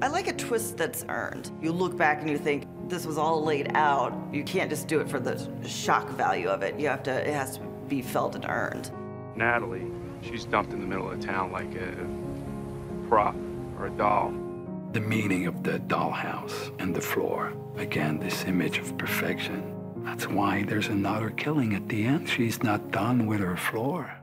I like a twist that's earned. You look back and you think, this was all laid out. You can't just do it for the shock value of it. You have to, it has to be felt and earned. Natalie, she's dumped in the middle of town like a prop or a doll. The meaning of the dollhouse and the floor. Again, this image of perfection. That's why there's another killing at the end. She's not done with her floor.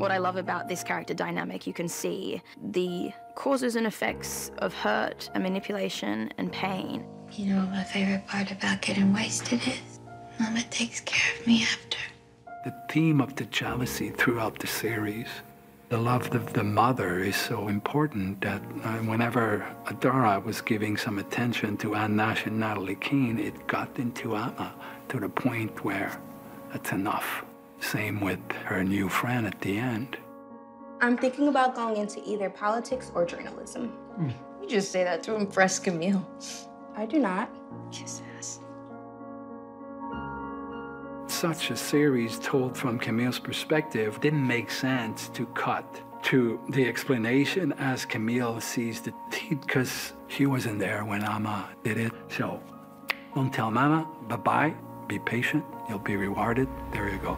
What I love about this character dynamic, you can see the causes and effects of hurt and manipulation and pain. You know what my favorite part about getting wasted is? Mama takes care of me after. The theme of the jealousy throughout the series, the love of the mother is so important that uh, whenever Adora was giving some attention to Ann Nash and Natalie Keene, it got into Amma to the point where that's enough. Same with her new friend at the end. I'm thinking about going into either politics or journalism. Hmm. You just say that to impress Camille. I do not. Kiss ass. Such a series told from Camille's perspective didn't make sense to cut to the explanation as Camille sees the deed because she wasn't there when Amma did it. So don't tell Mama, bye-bye, be patient, you'll be rewarded. There you go.